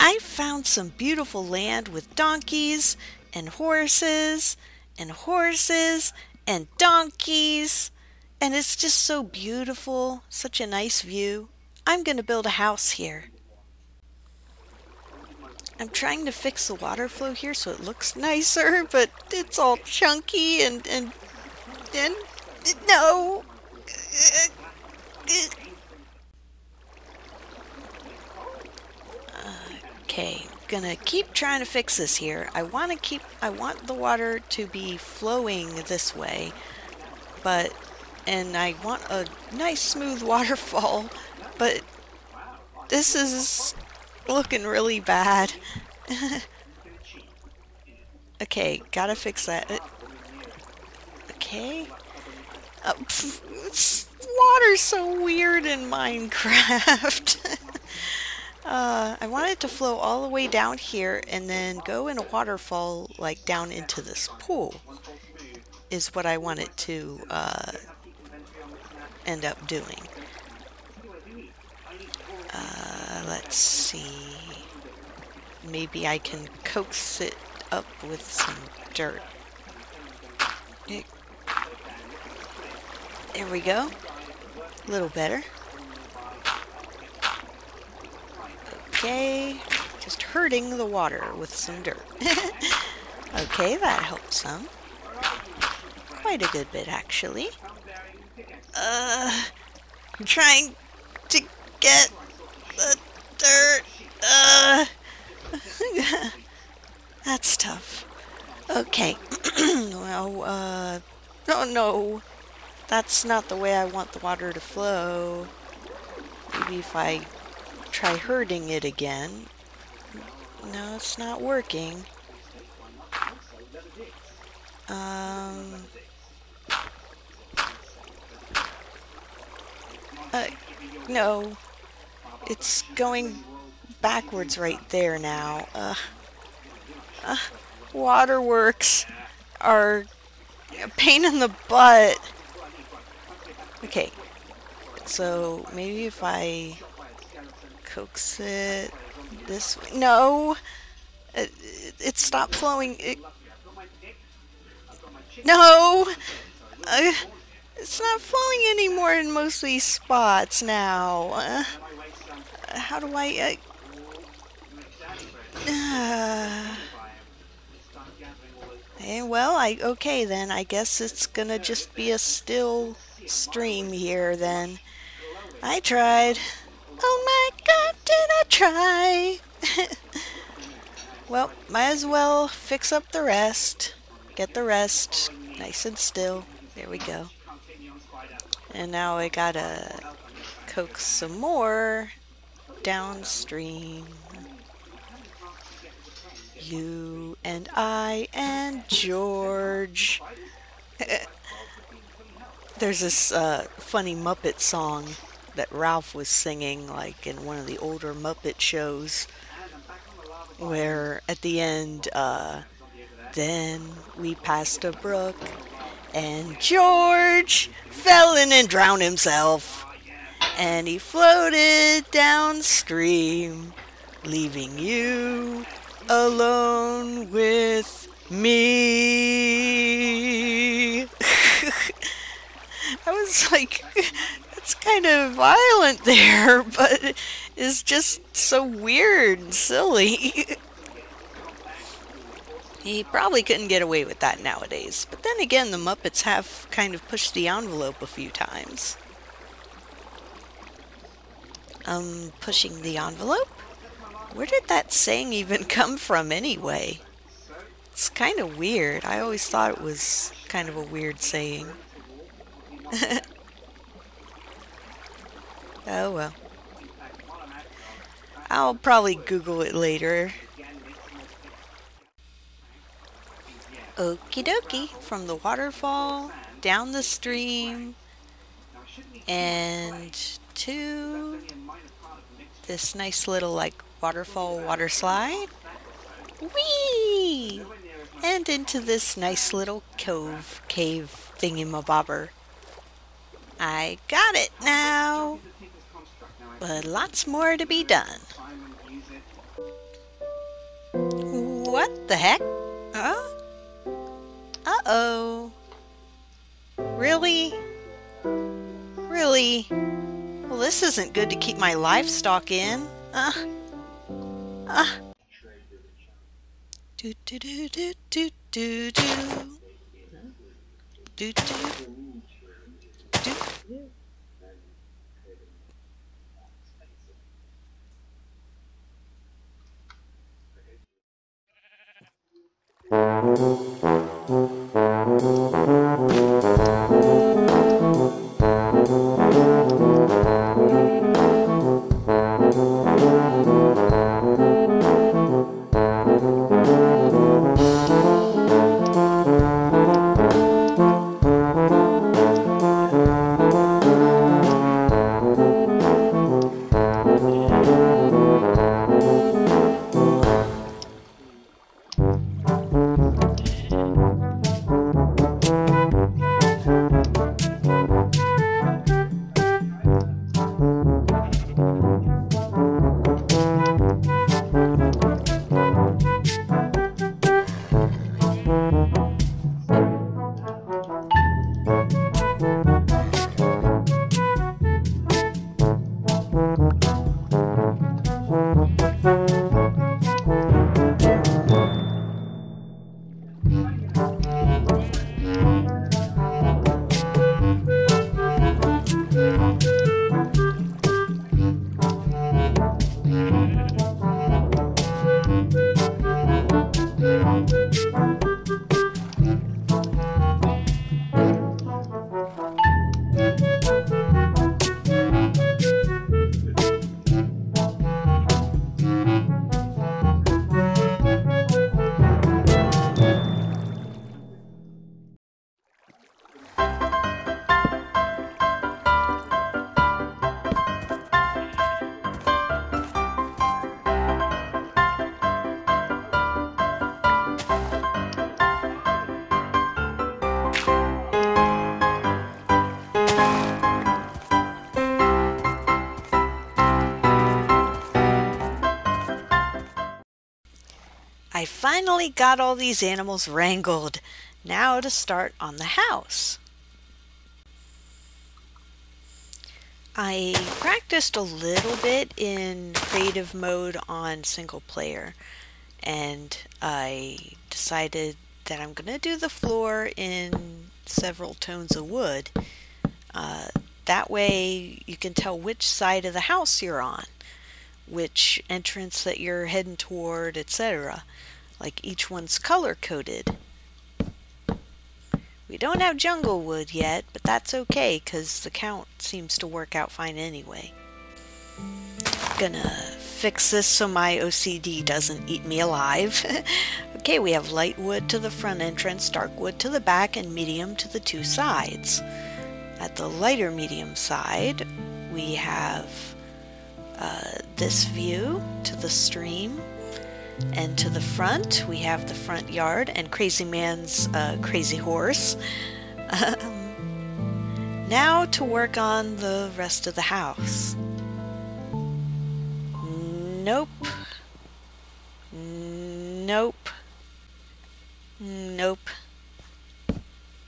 I found some beautiful land with donkeys and horses and horses and donkeys. And it's just so beautiful, such a nice view. I'm going to build a house here. I'm trying to fix the water flow here so it looks nicer, but it's all chunky and and and no. Uh, okay, gonna keep trying to fix this here. I want to keep I want the water to be flowing this way, but and I want a nice smooth waterfall, but this is looking really bad. okay, gotta fix that. Uh, Okay. Uh, pff, water's so weird in Minecraft. uh, I want it to flow all the way down here and then go in a waterfall like down into this pool is what I want it to uh, end up doing. Uh, let's see. Maybe I can coax it up with some dirt. There we go. A little better. Okay, just hurting the water with some dirt. okay, that helps some. Quite a good bit, actually. Uh, I'm trying to get the dirt. Uh, that's tough. Okay. well, uh, oh no. That's not the way I want the water to flow. Maybe if I try herding it again. No, it's not working. Um. Uh, no. It's going backwards right there now. Uh, uh, waterworks are a pain in the butt. Okay, so maybe if I coax it this way. No, it, it stopped flowing. It, no, uh, it's not flowing anymore in most of these spots now. Uh, how do I? Uh, Eh, well, I okay then. I guess it's gonna just be a still stream here then. I tried. Oh my did I try? well, might as well fix up the rest. Get the rest nice and still. There we go. And now I gotta coax some more downstream. You and I and George. There's this uh, funny Muppet song that Rowlf was singing, like in one of the older Muppet shows, where at the end, uh, then we passed a brook, and George fell in and drowned himself, and he floated downstream, leaving you alone with me. I was like, that's kind of violent there, but it's just so weird and silly. he probably couldn't get away with that nowadays. But then again, the Muppets have kind of pushed the envelope a few times. Um, pushing the envelope? Where did that saying even come from anyway? It's kind of weird. I always thought it was kind of a weird saying. oh well. I'll probably Google it later. Okie dokie, from the waterfall down the stream and to this nice little like waterfall water slide. Whee! And into this nice little cove, cave thingy-mabobber. I got it now! But lots more to be done. What the heck? Huh? Uh-oh. Really? Really? Well, this isn't good to keep my livestock in. Uh. Uh. Do do do do do do do. Do do. Do. I finally got all these animals wrangled. Now to start on the house. I practiced a little bit in creative mode on single player and I decided that I'm going to do the floor in several tones of wood. Uh, that way you can tell which side of the house you're on, which entrance that you're heading toward, etc like each one's color coded. We don't have jungle wood yet, but that's okay because the count seems to work out fine anyway. Gonna fix this so my OCD doesn't eat me alive. okay, we have light wood to the front entrance, dark wood to the back, and medium to the two sides. At the lighter medium side, we have uh, this view to the stream and to the front, we have the front yard and Crazy Man's uh, crazy horse. Um, now to work on the rest of the house. Nope. Nope. Nope.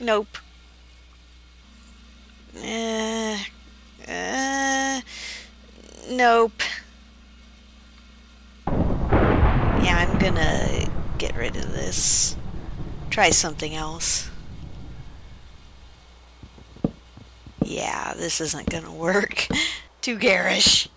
Nope. Uh, uh, nope. Yeah, I'm gonna get rid of this. Try something else. Yeah, this isn't gonna work. Too garish.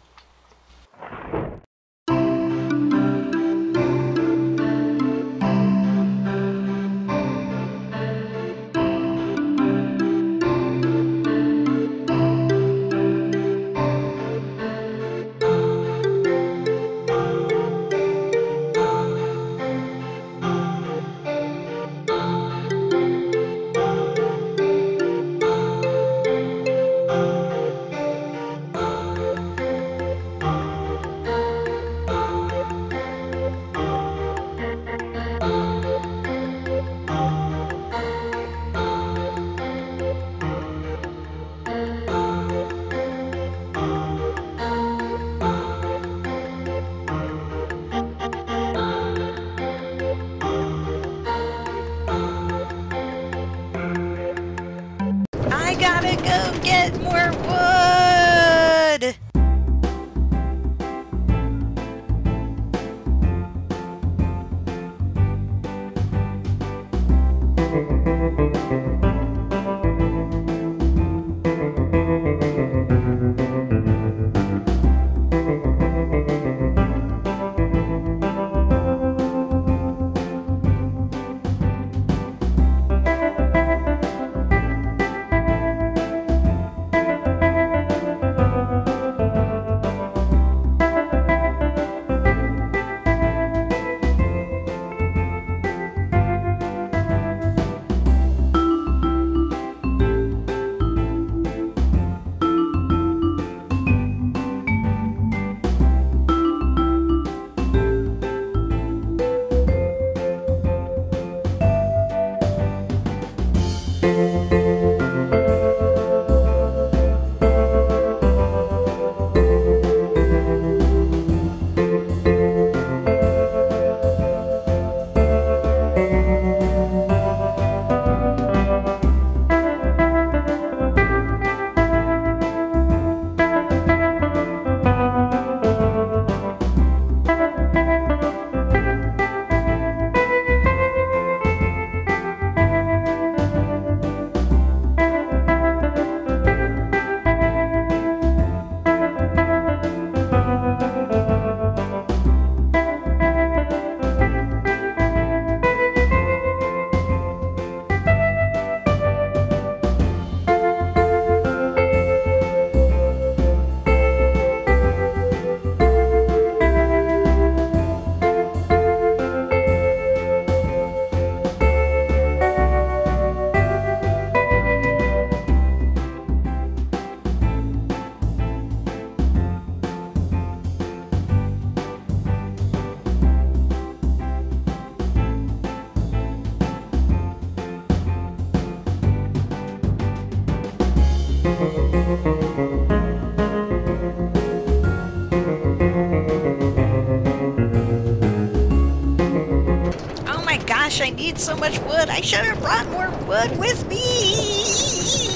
Gosh, I need so much wood. I should have brought more wood with me.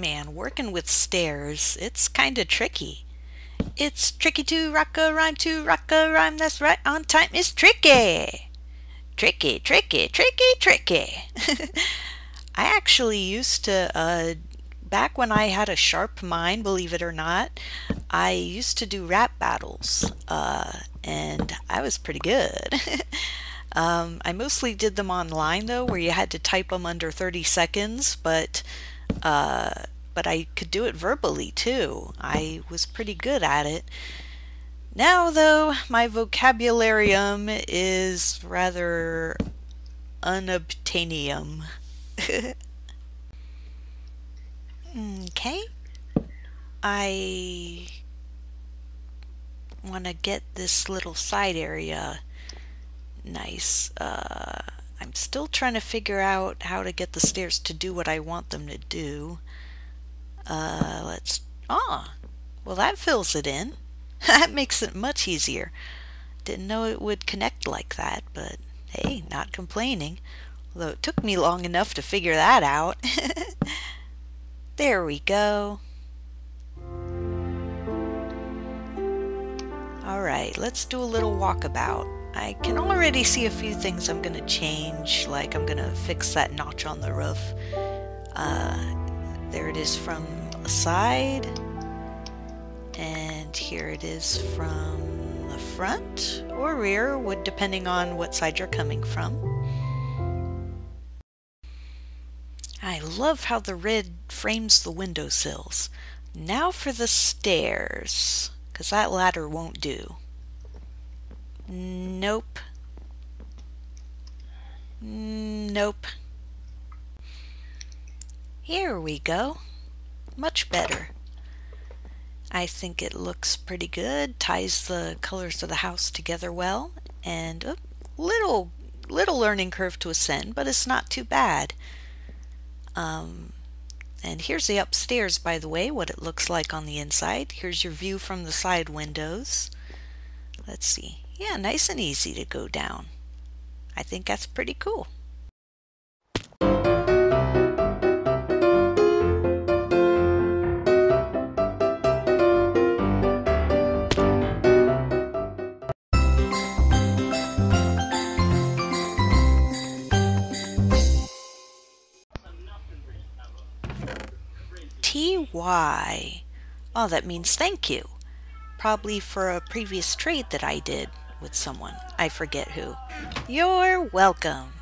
Man, working with stairs, it's kind of tricky. It's tricky to rock a rhyme, to rock a rhyme that's right on time is tricky. Tricky, tricky, tricky, tricky. I actually used to, uh, back when I had a sharp mind, believe it or not, I used to do rap battles, uh, and I was pretty good. um, I mostly did them online though, where you had to type them under 30 seconds, but uh, but I could do it verbally too. I was pretty good at it. Now, though, my vocabularium is rather unobtainium. okay. I want to get this little side area nice. Uh, I'm still trying to figure out how to get the stairs to do what I want them to do. Uh, let's, ah, well that fills it in. that makes it much easier. Didn't know it would connect like that, but hey, not complaining. Although it took me long enough to figure that out. there we go. Alright, let's do a little walkabout. I can already see a few things I'm going to change, like I'm going to fix that notch on the roof. Uh, there it is from the side, and here it is from the front or rear, would depending on what side you're coming from. I love how the red frames the windowsills. Now for the stairs, because that ladder won't do. Nope. Nope. Here we go. Much better. I think it looks pretty good, ties the colors of the house together well, and a little little learning curve to ascend, but it's not too bad. Um, and here's the upstairs, by the way, what it looks like on the inside. Here's your view from the side windows. Let's see. Yeah, nice and easy to go down. I think that's pretty cool. TY. Oh, that means thank you. Probably for a previous trade that I did with someone. I forget who. You're welcome.